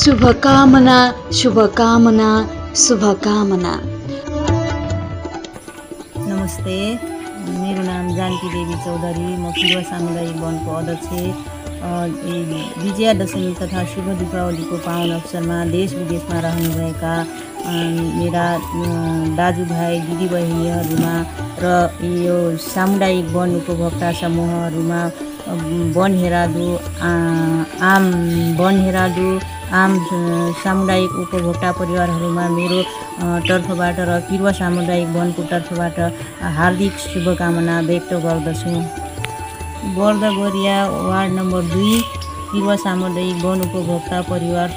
शुभकामना शुभकामना शुभकामना। नमस्ते मेरो नाम जानकी देवी चौधरी म पूर्व सामुदायिक वनको अध्यक्ष विजयादशमी तथा शुभ दीपावलीको पावन अवसरमा देश विदेशमा रहनुभएका मेरा दाजुभाइ दिदीबहिनीहरूमा र यो सामुदायिक वन उपभोक्ता समूहहरूमा वन हेरालु आम वन हेरालु आम सामुदायिक उपभोक्ता परिवारहरूमा मेरो तर्फबाट र पिरुवा सामुदायिक वनको तर्फबाट हार्दिक शुभकामना व्यक्त गर्दछु। गोरिया वार्ड नम्बर दुई पिरुवा सामुदायिक वन उपभोक्ता परिवार